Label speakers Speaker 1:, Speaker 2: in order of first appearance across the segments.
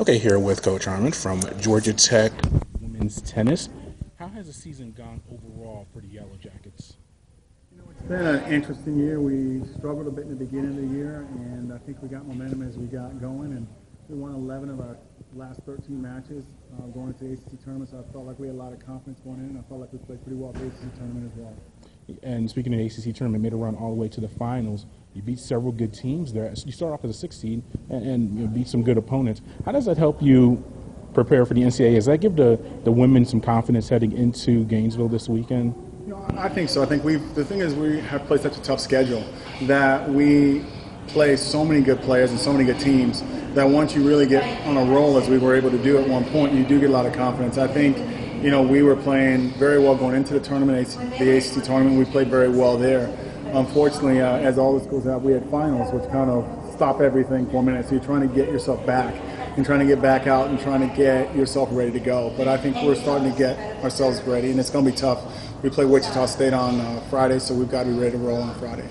Speaker 1: Okay, here with Coach Harmon from Georgia Tech women's tennis. How has the season gone overall for the Yellow Jackets?
Speaker 2: You know, it's been an interesting year. We struggled a bit in the beginning of the year, and I think we got momentum as we got going. And we won 11 of our last 13 matches uh, going into the ACC tournament. So I felt like we had a lot of confidence going in. I felt like we played pretty well at the ACC tournament as well.
Speaker 1: And speaking of the ACC tournament, made a run all the way to the finals. You beat several good teams there. You start off as a six seed and, and you know, beat some good opponents. How does that help you prepare for the NCAA? Does that give the, the women some confidence heading into Gainesville this weekend?
Speaker 2: You know, I think so. I think we the thing is we have played such a tough schedule that we play so many good players and so many good teams that once you really get on a roll, as we were able to do at one point, you do get a lot of confidence. I think you know, we were playing very well going into the tournament, the ACC tournament. We played very well there. Unfortunately, uh, as all this goes out, we had finals, which kind of stop everything for a minute. So you're trying to get yourself back and trying to get back out and trying to get yourself ready to go. But I think we're starting to get ourselves ready, and it's going to be tough. We play Wichita State on uh, Friday, so we've got to be ready to roll on Friday.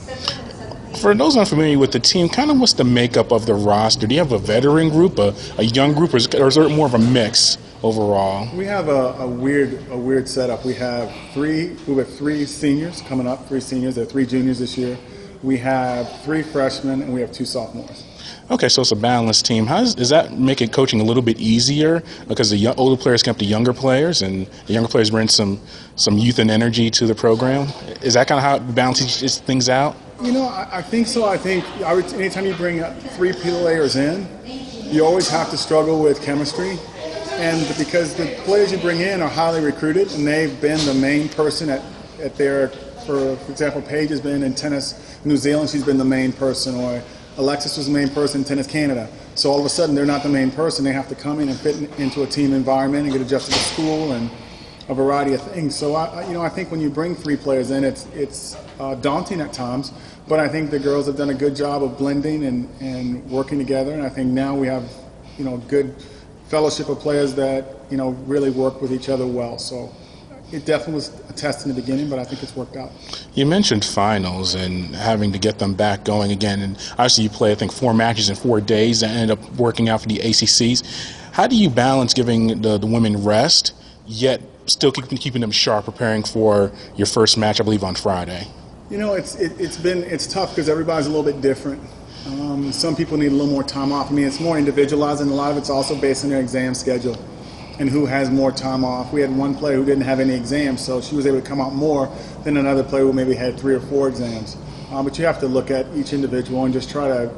Speaker 1: For those unfamiliar with the team, kind of what's the makeup of the roster? Do you have a veteran group, a, a young group, or is, or is there more of a mix? overall?
Speaker 2: We have a, a, weird a weird setup. We have three we have three seniors coming up, three seniors. There are three juniors this year. We have three freshmen and we have two sophomores.
Speaker 1: Okay, so it's a balanced team. How does, does that make it coaching a little bit easier because the young, older players come up to younger players, and the younger players bring some some youth and energy to the program? Is that kind of how it balances things out?
Speaker 2: You know, I, I think so. I think I would, anytime you bring three players in, you always have to struggle with chemistry. And because the players you bring in are highly recruited and they've been the main person at, at their for, for example Paige has been in tennis New Zealand she's been the main person or Alexis was the main person in tennis Canada. So all of a sudden they're not the main person. They have to come in and fit in, into a team environment and get adjusted to school and a variety of things so I you know I think when you bring three players in it's it's uh, daunting at times but I think the girls have done a good job of blending and, and working together and I think now we have you know good fellowship of players that you know really work with each other well. So it definitely was a test in the beginning, but I think it's worked out.
Speaker 1: You mentioned finals and having to get them back going again, and obviously you play I think four matches in four days that ended up working out for the ACCs. How do you balance giving the, the women rest, yet still keeping keeping them sharp, preparing for your first match, I believe, on Friday?
Speaker 2: You know, it's it, has been it's tough because everybody's a little bit different. Um, some people need a little more time off. I mean, it's more individualized, and a lot of it's also based on their exam schedule and who has more time off. We had one player who didn't have any exams, so she was able to come out more than another player who maybe had three or four exams. Um, but you have to look at each individual and just try to,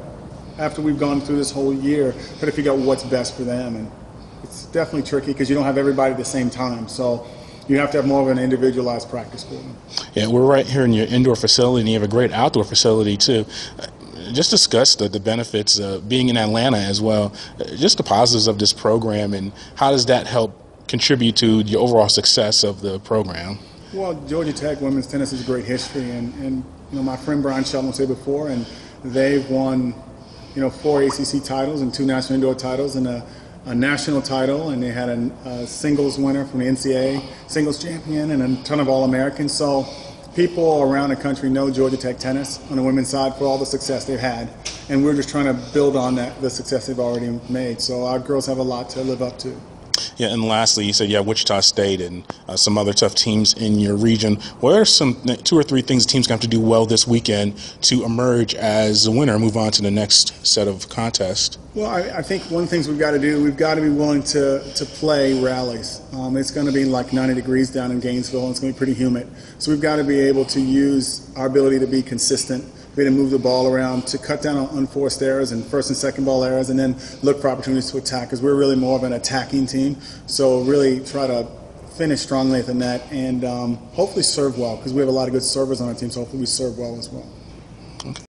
Speaker 2: after we've gone through this whole year, try to figure out what's best for them. And it's definitely tricky because you don't have everybody at the same time. So you have to have more of an individualized practice for them.
Speaker 1: Yeah, we're right here in your indoor facility, and you have a great outdoor facility too just discuss the, the benefits of being in Atlanta as well, just the positives of this program, and how does that help contribute to the overall success of the program?
Speaker 2: Well, Georgia Tech women's tennis is a great history, and, and you know my friend Bryan Shelton said before, and they've won you know four ACC titles and two national indoor titles and a, a national title, and they had a, a singles winner from the NCAA, singles champion, and a ton of All Americans. So people around the country know Georgia Tech tennis on the women's side for all the success they've had, and we're just trying to build on that the success they've already made. So our girls have a lot to live up to.
Speaker 1: Yeah, and lastly, you said have Wichita State and uh, some other tough teams in your region. What are some two or three things teams have to do well this weekend to emerge as a winner and move on to the next set of contests?
Speaker 2: Well, I, I think one of the things we've got to do, we've got to be willing to, to play rallies. Um, it's going to be like 90 degrees down in Gainesville, and it's going to be pretty humid. So we've got to be able to use our ability to be consistent be able to move the ball around, to cut down on unforced errors and first and second ball errors, and then look for opportunities to attack because we're really more of an attacking team. So really try to finish strongly at the net and um, hopefully serve well because we have a lot of good servers on our team. So hopefully we serve well as well.